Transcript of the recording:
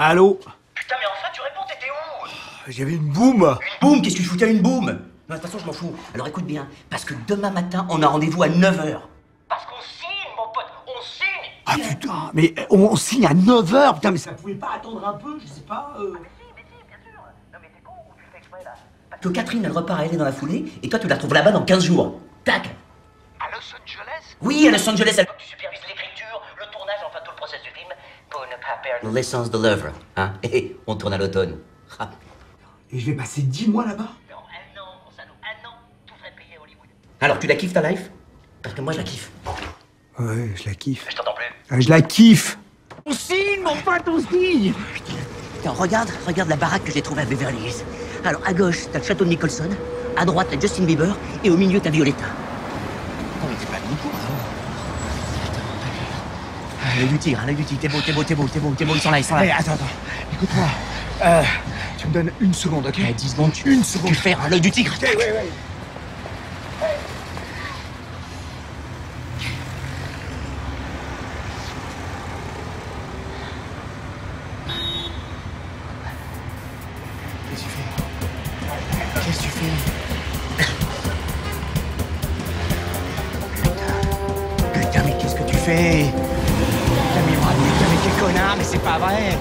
Allô Putain, mais enfin, tu réponds, t'étais où J'avais une boum Boum, qu'est-ce que tu foutais à une boum Non, de toute façon, je m'en fous. Alors écoute bien, parce que demain matin, on a rendez-vous à 9h. Parce qu'on signe, mon pote, on signe Ah putain, mais on, on signe à 9h Putain, mais ça pouvait pas attendre un peu, je sais pas. euh. Que Catherine, elle repart, elle est dans la foulée, et toi, tu la retrouves là-bas dans 15 jours. Tac À Los Angeles? Oui, à Los Angeles, elle... Tu supervises l'écriture, le tournage, enfin tout le process du film, pour ne pas perdre l'essence de l'œuvre. Hein Et on tourne à l'automne. Et je vais passer 10 mois là-bas Non, un an, un an, tout serait payé à Hollywood. Alors, tu la kiffes ta life? Parce que moi, je la kiffe. Ouais, je la kiffe. Je t'entends plus. Ah, je la kiffe On signe, mon pote, on signe Tiens, regarde, regarde la baraque que j'ai trouvée à Beverly Hills. Alors, à gauche, t'as le château de Nicholson, à droite, t'as Justin Bieber, et au milieu, t'as Violetta. Non, mais t'es pas pour Ah, l'œil du tigre, l'œil du tigre, t'es beau, t'es beau, t'es beau, t'es beau, t'es beau, ils sont là, ils sont là. Attends, attends, écoute-moi. Euh, tu me donnes une seconde, ok Eh, 10 secondes, tu, Une seconde. tu fais un l'œil du tigre. Ouais, ouais, ouais. Qu'est-ce que tu fais Qu'est-ce que tu fais Putain, mais qu'est-ce que tu fais Putain, mais,